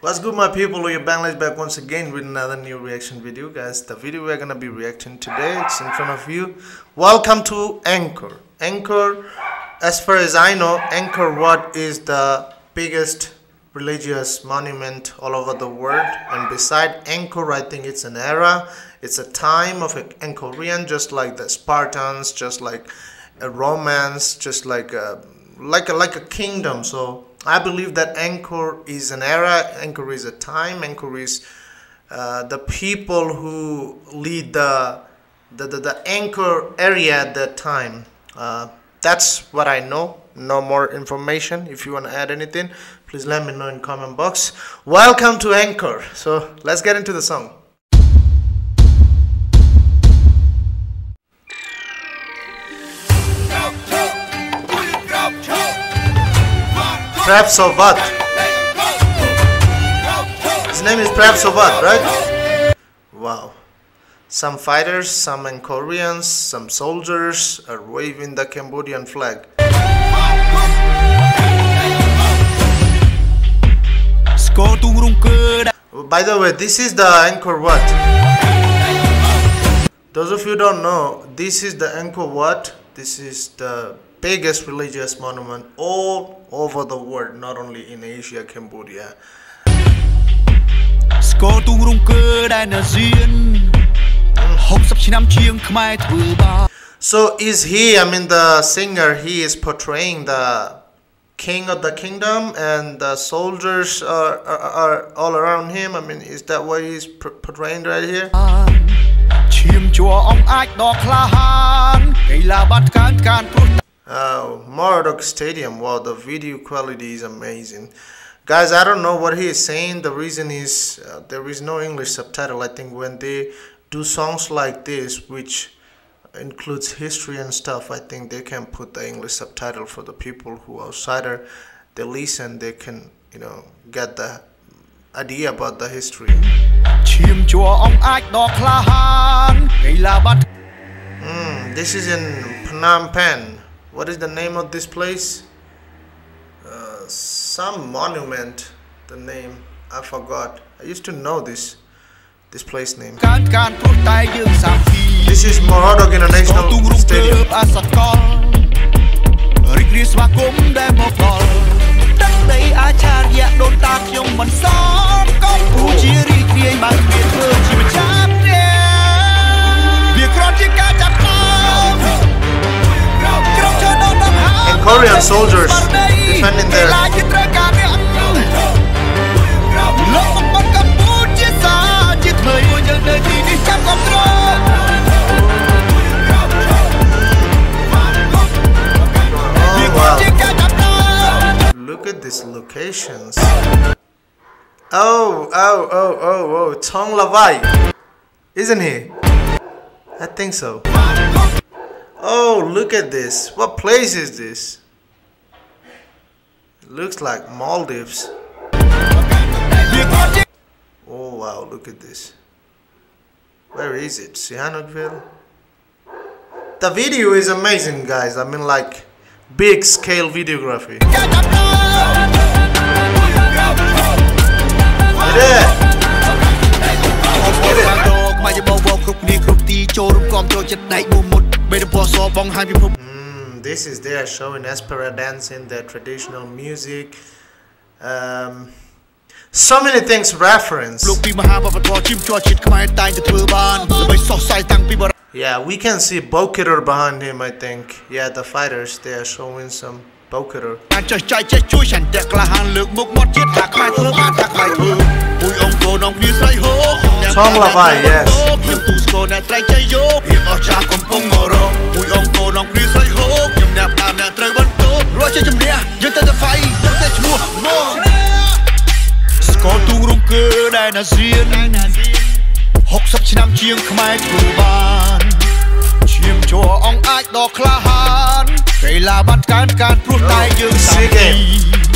What's good my people, your Bangladesh back once again with another new reaction video guys. The video we're gonna be reacting today, it's in front of you. Welcome to Angkor. Angkor, as far as I know, Angkor Wat is the biggest religious monument all over the world and beside Angkor I think it's an era, it's a time of Angkorian just like the Spartans, just like a romance, just like a, like a, like a kingdom. So I believe that Angkor is an era, Angkor is a time, Angkor is uh, the people who lead the, the, the, the Angkor area at that time. Uh, that's what I know. No more information. If you want to add anything, please let me know in comment box. Welcome to Angkor. So let's get into the song. Preap Sovath. His name is Preap Sovath, right? Wow. Some fighters, some Koreans, some soldiers are waving the Cambodian flag. By the way, this is the Angkor Wat. Those of you don't know, this is the Angkor Wat. This is the biggest religious monument all over the world, not only in Asia, Cambodia. So is he, I mean the singer, he is portraying the king of the kingdom and the soldiers are, are, are all around him? I mean, is that what he's portraying right here? ឈាមជួអង្គអាចដ៏ក្លាហានកីឡាបាត់ការការព្រោះ uh, Morodok Stadium. Wow, the video quality is amazing. Guys, I don't know what he is saying. The reason is uh, there is no English subtitle. I think when they do songs like this, which includes history and stuff, I think they can put the English subtitle for the people who outsider. They listen, they can, you know, get the idea about the history. Mm, this is in Phnom Penh what is the name of this place? Uh, some monument the name I forgot. I used to know this this place name. This is Morodok International Stadium soldiers defending their Look at these locations. Oh, oh, oh, oh, oh, Tong Lavai. Isn't he? I think so. Oh, look at this. What place is this? It looks like Maldives. Oh, wow, look at this. Where is it? Sihanoukville? The video is amazing, guys. I mean, like, big scale videography. Yeah. គ្រប់គ្នាគ្រប់ទីចូលរួមគាំទ្រចិត្តដៃមួយមុតបេតពណ៌សបងហាញពិភព this is they are showing Apsara dancing their traditional music. Um, so many things reference. Yeah, we can see Bokator behind him, I think. Yeah, the fighters, they are showing some Bokator. Lavai, yes. ទៅជំនះយើងទៅទៅហ្វៃយើងទៅឈ្មោះមកស្គាល់ទូងរំគឺដែលណាសៀន60ឆ្នាំជាងខ្មែរធ្វើបានឈាមជ័រអងអាចដល់ក្លាហានកីឡាបានកើនការព្រោះតែយើងសាមគ្គី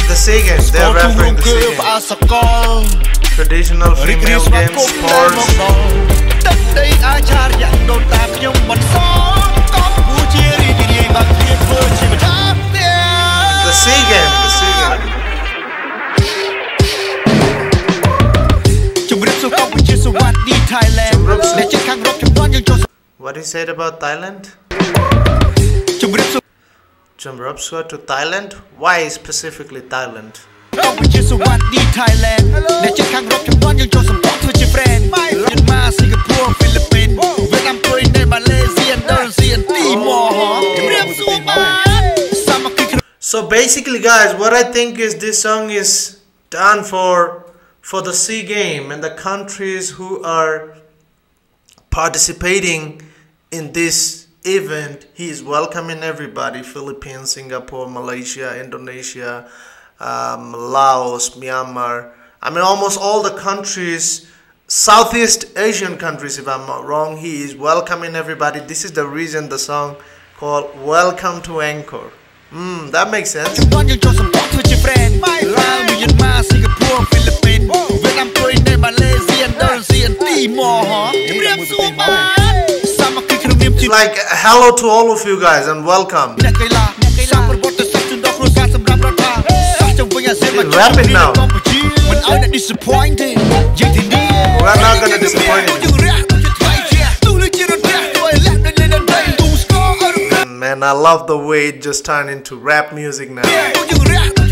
The Sagan, they're referring to Sagan. Traditional female game sports. ទឹកដីអាចារ្យដូនតាខ្ញុំមិនសល់កម្ពុជារីករាយបាក់គ្នាធ្វើជា persiguen. What he said about Thailand? Chumrupswa to Thailand? Why specifically Thailand? Basically, guys, what I think is this song is done for for the Sea Game and the countries who are participating in this event. He is welcoming everybody: Philippines, Singapore, Malaysia, Indonesia, um, Laos, Myanmar. I mean, almost all the countries. Southeast Asian countries, if I'm not wrong, he is welcoming everybody. This is the reason the song called "Welcome to Angkor." Mm, that makes sense. It's like hello to all of you guys and welcome. Rapping now. We're not gonna disappoint you. កា Man, I love the way it just turned into rap music now.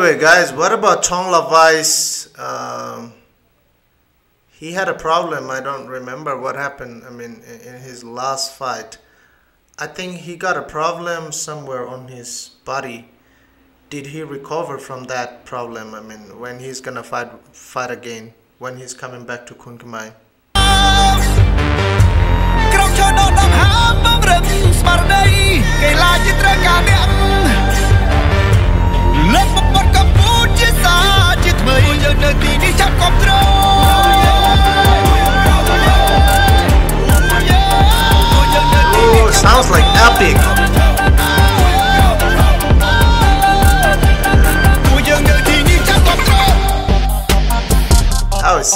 Way, guys, what about Chong Lavais? Um, he had a problem. I don't remember what happened. I mean, in, in his last fight, I think he got a problem somewhere on his body. Did he recover from that problem? I mean, when he's gonna fight fight again? When he's coming back to Kun Khmer?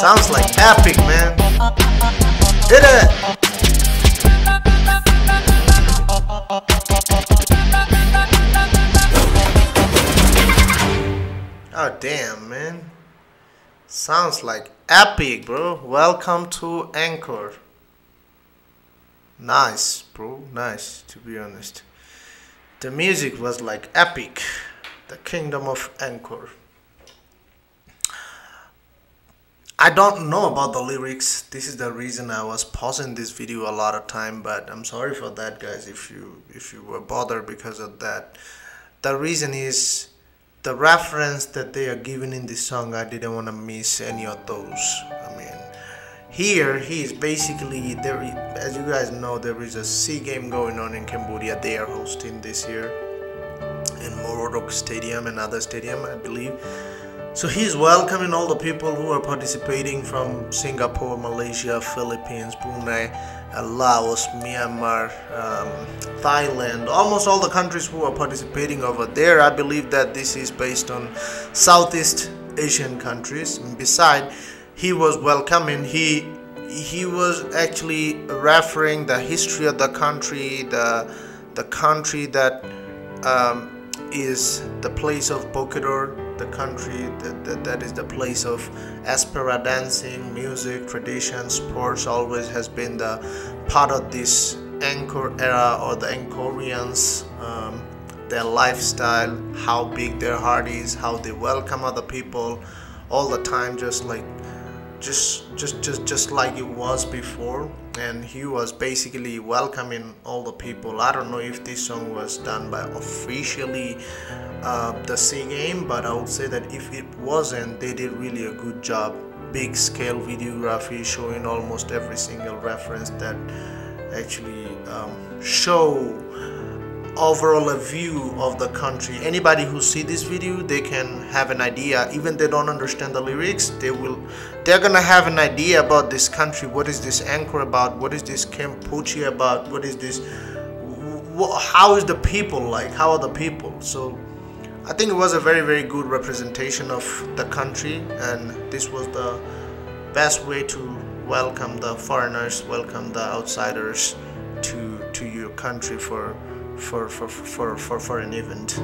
Sounds like epic, man. Hit it. Oh, damn, man. Sounds like epic, bro. Welcome to Angkor. Nice, bro. Nice, to be honest. The music was like epic. The Kingdom of Angkor. I don't know about the lyrics. This is the reason I was pausing this video a lot of time, but I'm sorry for that, guys. If you if you were bothered because of that, the reason is the reference that they are giving in this song. I didn't want to miss any of those. I mean, here he is basically there. As you guys know, there is a sea game going on in Cambodia. They are hosting this year in Morodok Stadium and other stadium, I believe. So he's welcoming all the people who are participating from Singapore, Malaysia, Philippines, Brunei, uh, Laos, Myanmar, um, Thailand, almost all the countries who are participating over there. I believe that this is based on Southeast Asian countries. Beside, he was welcoming. He he was actually referring the history of the country, the the country that um, is the place of Bokator, the country that, that, that is the place of Apsara dancing, music, tradition, sports always has been the part of this Angkor era or the Angkorians, um, their lifestyle, how big their heart is, how they welcome other people all the time, just like just just just just like it was before and he was basically welcoming all the people. I don't know if this song was done by officially uh, the game but i would say that if it wasn't they did really a good job. Big scale videography showing almost every single reference that actually um, show overall a view of the country. Anybody who see this video they can have an idea. Even they don't understand the lyrics they will they're gonna have an idea about this country. What is this Angkor about? What is this cambodia about? What is this how is the people like? How are the people? So i think it was a very very good representation of the country and this was the best way to welcome the foreigners welcome the outsiders to to your country for for for for for, for an event